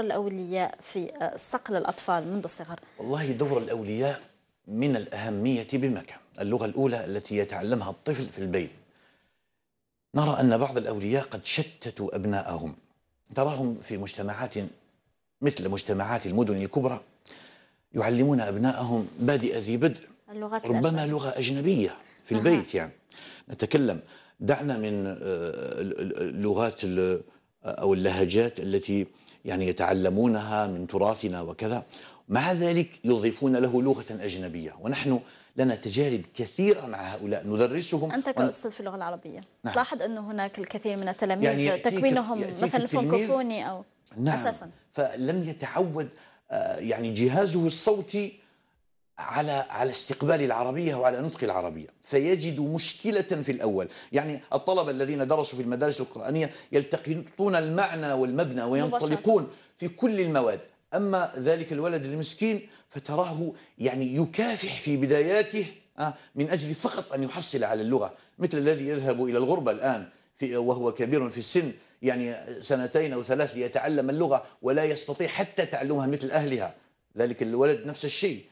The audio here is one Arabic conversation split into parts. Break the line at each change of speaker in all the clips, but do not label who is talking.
الأولياء في صقل الأطفال منذ الصغر
والله دور الأولياء من الأهمية بمكان اللغة الأولى التي يتعلمها الطفل في البيت نرى أن بعض الأولياء قد شتتوا أبناءهم تراهم في مجتمعات مثل مجتمعات المدن الكبرى يعلمون أبنائهم بادئ ذي بدء
اللغات
ربما
الأجنبية.
لغة أجنبية في
أها.
البيت يعني نتكلم دعنا من آه، اللغات ال- أو اللهجات التي يعني يتعلمونها من تراثنا وكذا. مع ذلك يضيفون له لغة أجنبية. ونحن لنا تجارب كثيرة مع هؤلاء. ندرسهم
أنت كأستاذ في اللغة العربية
نعم.
تلاحظ أنه هناك الكثير من التلاميذ
يعني
تكوينهم
يأتيك
مثلا
التلميذ-
فرنكوفوني أو
نعم.
أساسا.
فلم يتعود آه، يعني جهازه الصوتي على على استقبال العربية وعلى نطق العربية. فيجد مشكلة في الأول. يعني الطلبة الذين درسوا في المدارس القرآنية يلتقطون المعنى والمبنى وينطلقون في كل المواد. أما ذلك الولد المسكين فتراه يعني يكافح في بداياته آه، من أجل فقط أن يحصل على اللغة. مثل الذي يذهب إلى الغربة الآن في وهو كبير في السن يعني سنتين أو ثلاث ليتعلم اللغة ولا يستطيع حتى تعلمها مثل أهلها. ذلك الولد نفس الشيء.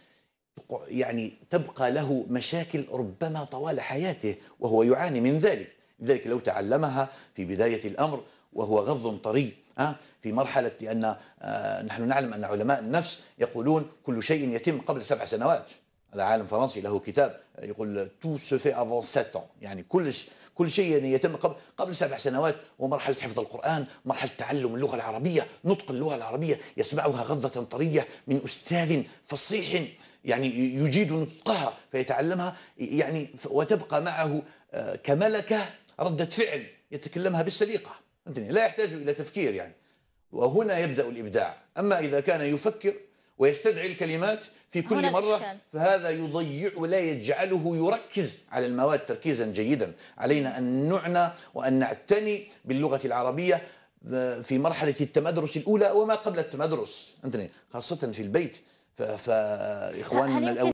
يعني تبقى له مشاكل ربما طوال حياته وهو يعاني من ذلك. لذلك لو تعلمها في بداية الأمر وهو غض طري في مرحلة لأن آه، نحن نعلم أن علماء النفس يقولون كل شيء يتم قبل سبع سنوات. هذا عالم فرنسي له كتاب يقول tout se fait avant 7 يعني كل ش- كل شيء يعني يتم قبل قبل سبع سنوات ومرحلة حفظ القرآن، مرحلة تعلم اللغة العربية، نطق اللغة العربية يسمعها غضة طرية من أستاذ فصيح يعني يجيد نطقها فيتعلمها. يعني وتبقى معه آه، كملكة ردة فعل يتكلمها بالسليقه؟ لا يحتاج إلى تفكير يعني. وهنا يبدأ الإبداع، أما إذا كان يفكر ويستدعي الكلمات في كل
الإشكال.
فهذا يضيع ولا يجعله يركز على المواد تركيزا جيدا علينا أن نعنى وأن نعتني باللغة العربية في مرحلة التمدرس الأولى وما قبل التمدرس خاصة في البيت فإخواننا الأولاد